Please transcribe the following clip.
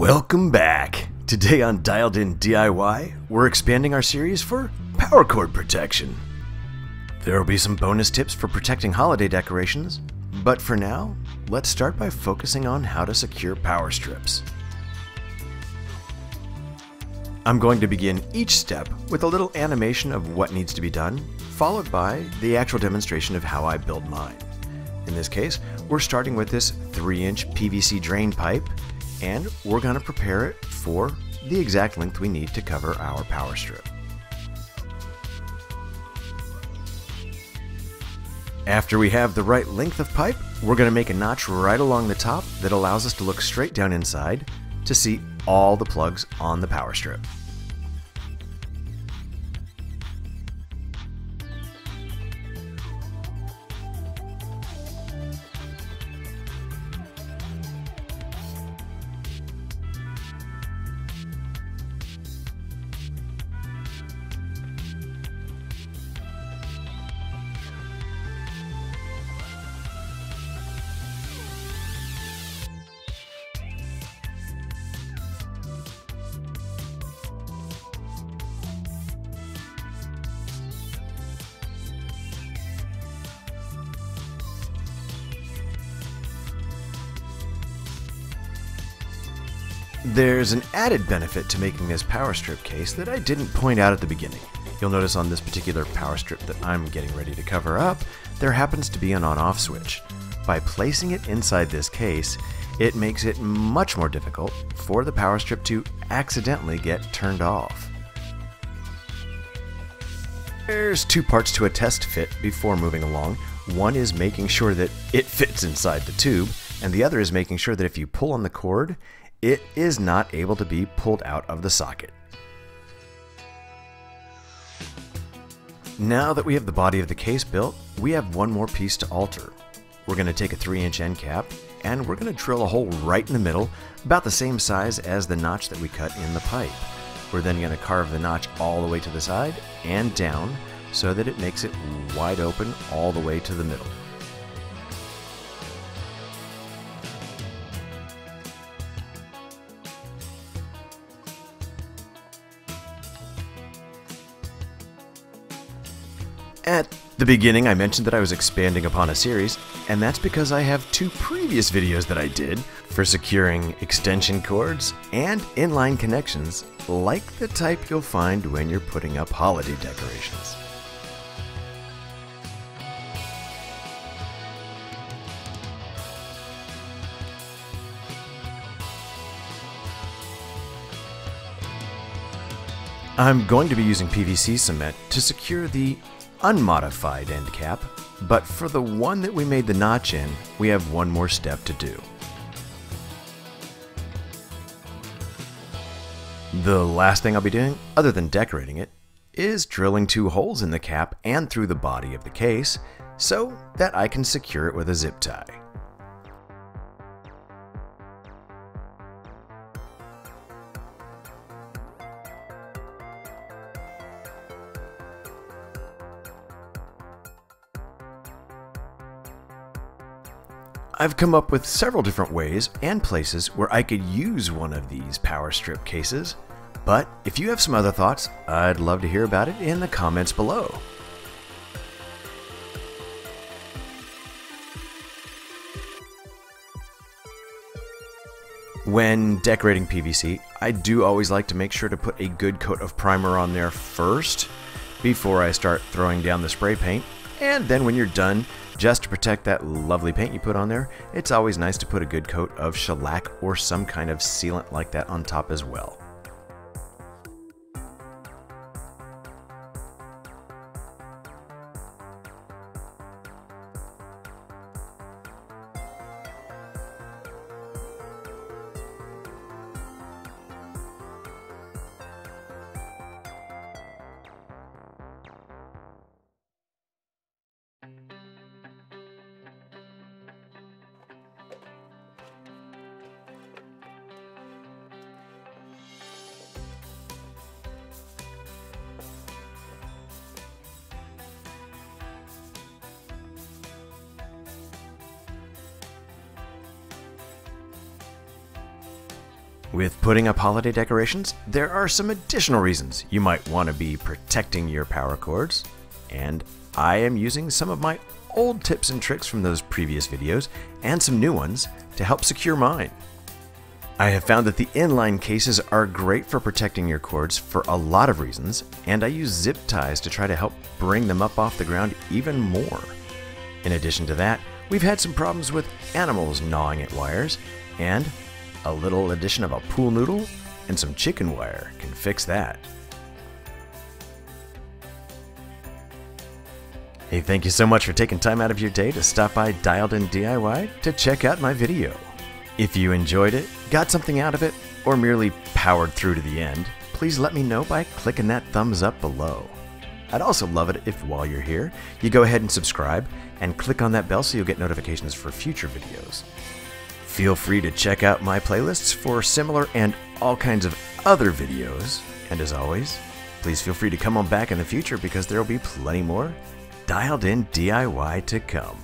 Welcome back! Today on Dialed In DIY, we're expanding our series for power cord protection. There will be some bonus tips for protecting holiday decorations, but for now, let's start by focusing on how to secure power strips. I'm going to begin each step with a little animation of what needs to be done, followed by the actual demonstration of how I build mine. In this case, we're starting with this 3-inch PVC drain pipe, and we're going to prepare it for the exact length we need to cover our power strip. After we have the right length of pipe, we're going to make a notch right along the top that allows us to look straight down inside to see all the plugs on the power strip. There's an added benefit to making this power strip case that I didn't point out at the beginning. You'll notice on this particular power strip that I'm getting ready to cover up, there happens to be an on-off switch. By placing it inside this case, it makes it much more difficult for the power strip to accidentally get turned off. There's two parts to a test fit before moving along. One is making sure that it fits inside the tube, and the other is making sure that if you pull on the cord, it is not able to be pulled out of the socket. Now that we have the body of the case built, we have one more piece to alter. We're going to take a 3 inch end cap and we're going to drill a hole right in the middle, about the same size as the notch that we cut in the pipe. We're then going to carve the notch all the way to the side and down so that it makes it wide open all the way to the middle. At the beginning, I mentioned that I was expanding upon a series, and that's because I have two previous videos that I did for securing extension cords and inline connections, like the type you'll find when you're putting up holiday decorations. I'm going to be using PVC cement to secure the unmodified end cap, but for the one that we made the notch in, we have one more step to do. The last thing I'll be doing, other than decorating it, is drilling two holes in the cap and through the body of the case so that I can secure it with a zip tie. I've come up with several different ways and places where I could use one of these power strip cases, but if you have some other thoughts, I'd love to hear about it in the comments below. When decorating PVC, I do always like to make sure to put a good coat of primer on there first before I start throwing down the spray paint, and then when you're done, just to protect that lovely paint you put on there, it's always nice to put a good coat of shellac or some kind of sealant like that on top as well. With putting up holiday decorations, there are some additional reasons you might want to be protecting your power cords, and I am using some of my old tips and tricks from those previous videos and some new ones to help secure mine. I have found that the inline cases are great for protecting your cords for a lot of reasons, and I use zip ties to try to help bring them up off the ground even more. In addition to that, we've had some problems with animals gnawing at wires, and a little addition of a pool noodle and some chicken wire can fix that. Hey, thank you so much for taking time out of your day to stop by Dialed In DIY to check out my video. If you enjoyed it, got something out of it, or merely powered through to the end, please let me know by clicking that thumbs up below. I'd also love it if while you're here, you go ahead and subscribe and click on that bell so you'll get notifications for future videos. Feel free to check out my playlists for similar and all kinds of other videos. And as always, please feel free to come on back in the future because there will be plenty more dialed in DIY to come.